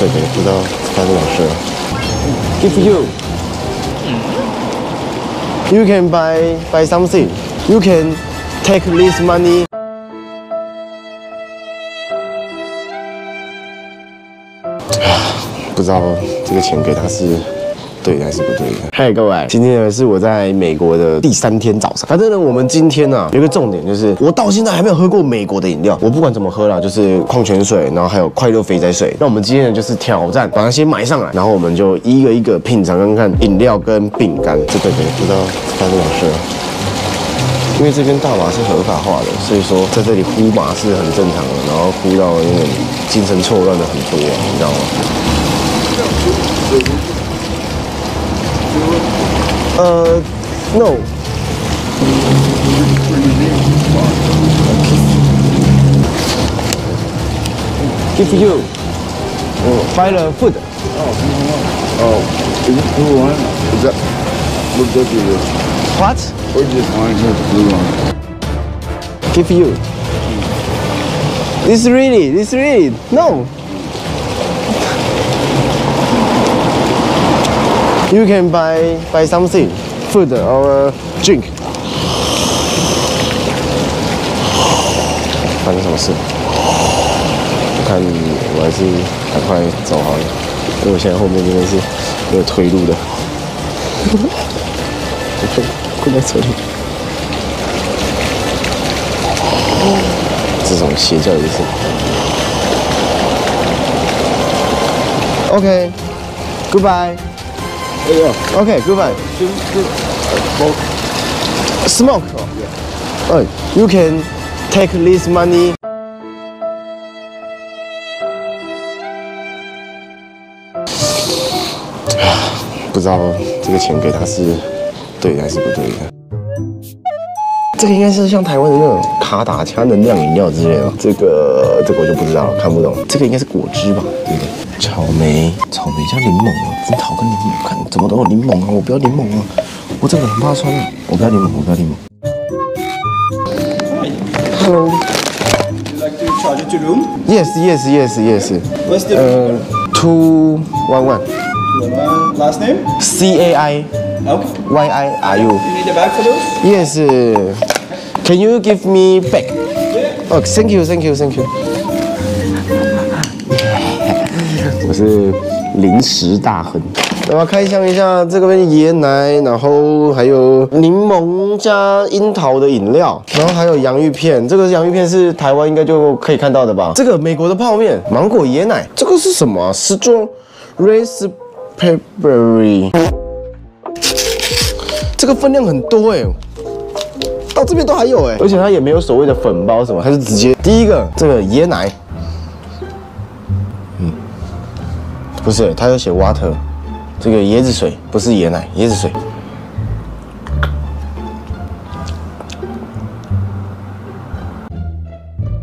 对对，不知道发生什么事了。If you you can buy buy something, you can take this money. 不知道这个钱给他是对还是不对的。嗨，各位，今天呢是我在美国的第三天早上。反正呢，我们今天呢有一个重点，就是我到现在还没有喝过美国的饮料。我不管怎么喝啦，就是矿泉水，然后还有快乐肥仔水。那我们今天呢就是挑战，把它先买上来，然后我们就一个一个品尝看看饮料跟饼干。这个也不知道发生什么事了。因为这边大麻是合法化的，所以说在这里呼麻是很正常的，然后呼到有点精神错乱的很多，你知道吗？Uh, 呃，no。Give you. Find the food. Oh, is it blue line? Is that what does it is? What? Or just line here, blue line? Give you. This really, this is really, no. You can buy buy something, food or drink. 发生什么事？我看我还是赶快走好了，因为我现在后面真的是没有退路的。困在这里。这种邪教也是。OK，Goodbye。Yeah, OK，Goodbye。just, just, uh, Smoke. Oh, you can take this money. 不知道这个钱给他是对还是不对的。这个应该是像台湾的那种卡打枪能量饮料之类的。这个这个我就不知道了，看不懂。这个应该是果汁吧，对不对？草莓，草莓加柠檬啊，樱桃跟柠檬，看怎么都有柠檬啊，我不要柠檬啊，我这个很怕酸啊，我不要柠檬，我不要柠檬。Hello. Would you like to charge it to room? Yes, yes, yes, yes. What's the Uh, two one one. uh, last name? C A I Okay. Y I R U. You need a bag for those? Yes. uh, Can you give me back? Oh, thank you, thank you, thank you. 我是零食大亨。那么开箱一下这个边椰奶，然后还有柠檬加樱桃的饮料，然后还有洋芋片。这个洋芋片是台湾应该就可以看到的吧？这个美国的泡面，芒果椰奶，这个是什么啊？Strong raspberry。这个分量很多哎、到这边都还有哎、而且它也没有所谓的粉包什么，它是直接第一个这个椰奶，嗯，不是，它有写 water，这个椰子水不是椰奶，椰子水。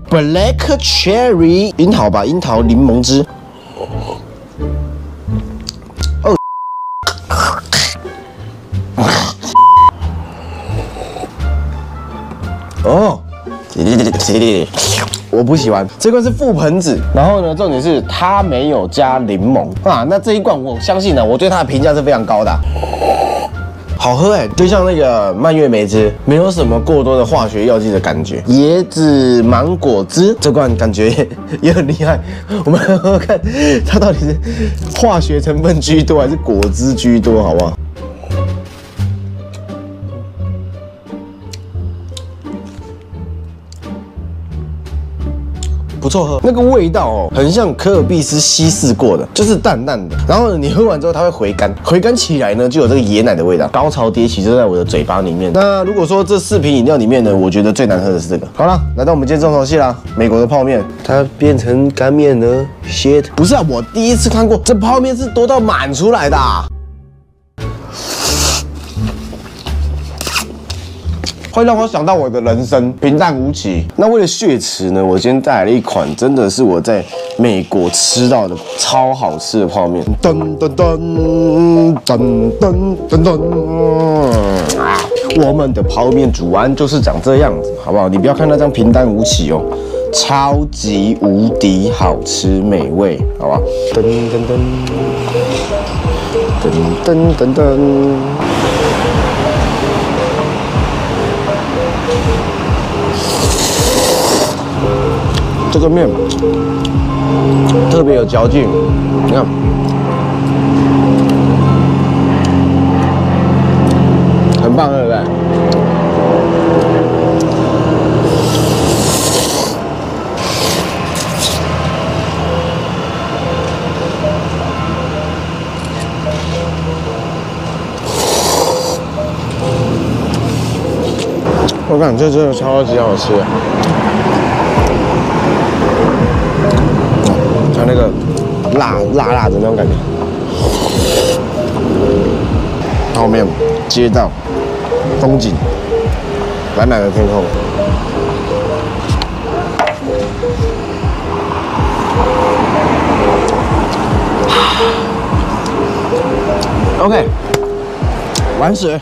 Black cherry 樱桃吧，樱桃柠檬汁。吉利我不喜欢这罐是覆盆子，然后呢，重点是它没有加柠檬啊。那这一罐我相信呢，我对它的评价是非常高的。好喝哎，就像那个蔓越莓汁，没有什么过多的化学药剂的感觉。椰子芒果汁这罐感觉也也很厉害，我们喝喝看，它到底是化学成分居多还是果汁居多，好不好？不错喝，那个味道哦，很像可尔必斯稀释过的，就是淡淡的。然后，你喝完之后它会回甘，回甘起来呢就有这个椰奶的味道，高潮迭起就在我的嘴巴里面。那如果说这四瓶饮料里面呢，我觉得最难喝的是这个。好了，来到我们今天重头戏啦，美国的泡面，它变成干面了，shit！不是啊，我第一次看过这泡面是多到满出来的、啊。会让我想到我的人生平淡无奇。那为了血池呢，我今天带来了一款真的是我在美国吃到的超好吃的泡面。噔噔噔噔噔噔噔啊！我们的泡面煮完就是长这样子，好不好？你不要看它这样平淡无奇哦，超级无敌好吃美味，好吧？噔噔噔噔噔噔噔。这个面特别有嚼劲，你看，很棒，对不对？我感觉这真的超级好吃。那个辣辣辣的那种感觉。后面街道、风景、蓝蓝的天空。OK，完事。